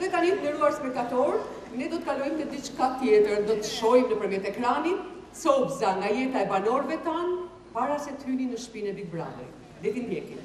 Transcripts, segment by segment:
Dhe tani të nderuar spektatorë, ne do të kalojmë te diçka tjetër, do të shohim nëpërmjet ekranit copëza nga jeta e banorëve tanë para se të hynin në shpinë e Big Brother-it. Le t'i ndjekim.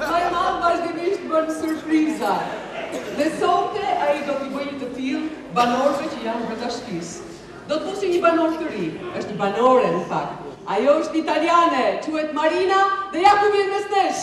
Vllai i madh vazhdimisht bën surpriza. Dhe sonte ai do t'ju bëjë një të tillë banorëve që janë brenda shtëpisë. Do të fusë një banor të ri, është banore në fakt. Ajo është italiane, quhet Marina dhe ja ku vjen mes nesh.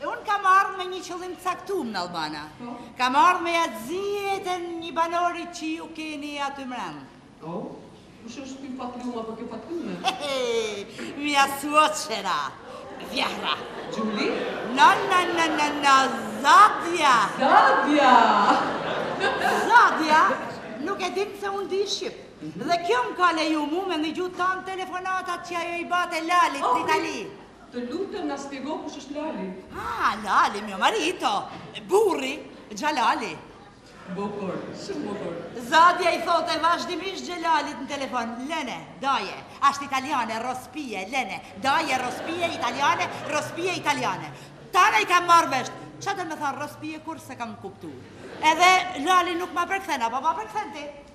E unë kam ardhë me një qëllim të caktuar në Albana. Po. Kam ardhë me ja zi jetën një banorit që ju keni aty mbrend. Po. Kush është ky fatlum apo kjo fatlume? Mia suocera. Vjehra. Xhuli? Na na na na na Zadja. Zadja. Zadja nuk e din se unë di shqip. Mhm. Dhe kjo më ka leju mu me ngju tana telefonatat që ajo i bante Lalit në Itali. Të lutem na spjego kush është Lali. Ah, Lali, mio marito, burri, Xhelali. Bukur, shumë bukur. Zadja i thote vazhdimisht Xhelalit në telefon, Lene, daje, asht italiane, rrospie, lene, daje, rrospie italiane, rrospie italiane. Tana i kam marrë vesht, ça domethanë rrospie kurrë s'e kam kuptu. Edhe Lali nuk ma përkthen, a po ma përkthen ti?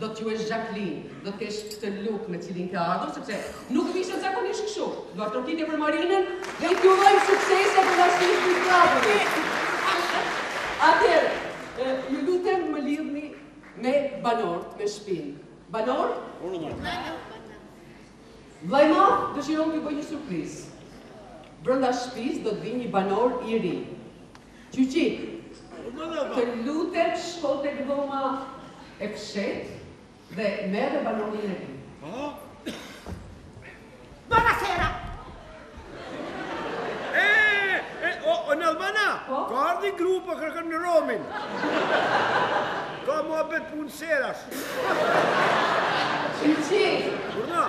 Do të quhesh Zhaklinë, do të kesh këtë look me të cilin ke ardhur, sepse nuk vishet zakonisht kështu. duartrokitje për Marinën dhe i uroj suksese brenda shtëpisë. Atëherë, ju lutem më lidhni me banorët, me shpinë. Banorë? Vllai i madh dëshiron t'ju bëjë një surprizë. Brenda shtëpisë do të vijë një banor i ri. Gjygjik, të lutem shko tek dhoma e fshehtë dhe merre banorin e ri. Buonasera! E, o, o në Albana, po? ka ardhë një gru po kërkon Romin. Ka mua betë punë serash. Qyqi! Kurna!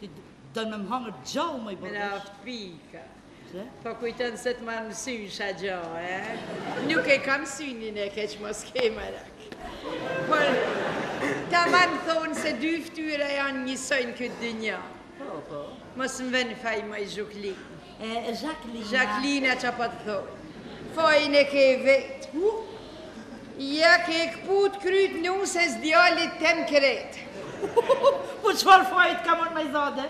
Ti don me më hangër gjallë moj bre. Më raftë pika. Pse? Po kujton se të marr mësysh a gjo, e? Nuk e kam synin e keq mos ke marak. Por, tamam thonë se dy ftyra janë njësoj në këtë dynja. Po, po. Mos më ven faj moj Zhaklinë. E, e Jacqueline. Jacqueline, që pa të thoi. Fajin e ke vetë. Ku? Ja ke këput krytë në usë e djalit tem krejt. Po çfarë faji ka more me i zade?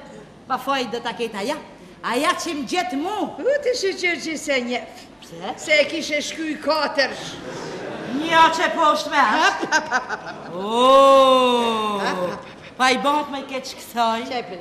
Pa faj edhe ta keta, ja. Aja që më gjithë mu. U tesh që që se njef. Pse? Se e kishe shku i katërt. Nja që po shtë me ashtë. Pa i bahet me keq kësaj. Qe për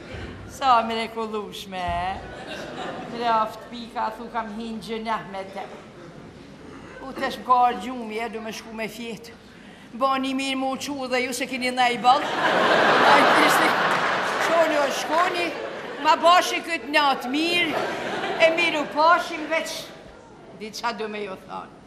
Sa e mrekullushme je. Mjaft pi, a thu kam hin gjynah me te. U tesh më ka ardhë gjumë e du me shku me fjetë. Bani mirë me u çu dhe ju se kini nej boll. Ajë pisi, çonu shkoni, ma bashi këtë natë mirë, e mirë u pashim veç, diça du me ju thonë.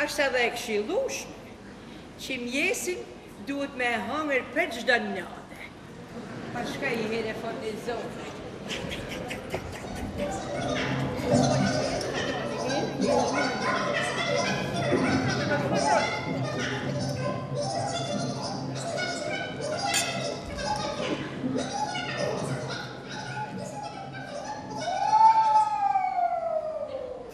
Asht edhe e këshillueshme që mjesi duhet me e hangër për çdo nadje, pasha i herë fati zotit.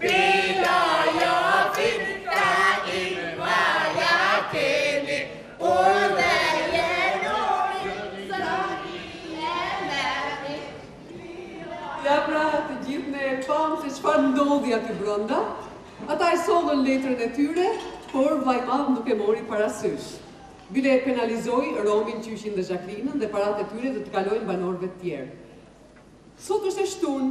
Pilotin ka invaja keni urdhëroni Zoti e merri Pilotin Ja pra të gjithë ne e pamë se çfarë ndodhi aty brenda, ata e sollën letrën e tyre, por Vëllai i Madh nuk e mori parasysh. Bile e penalizoi Romin, Qyshin dhe Zhaklinën dhe paratë e tyre do t'i kalojnë banorëve të tjerë. Sot është e shtunë,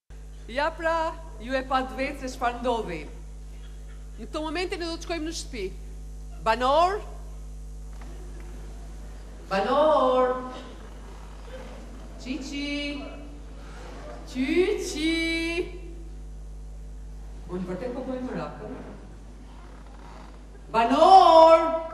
Ja pra, ju e patë vetë se çfarë ndodhi. Në këto momente ne do të shkojmë në shtëpi. Banorë! Banorë! Çiçi! Çiçi! Unë vërtet po më rrah. Banorë!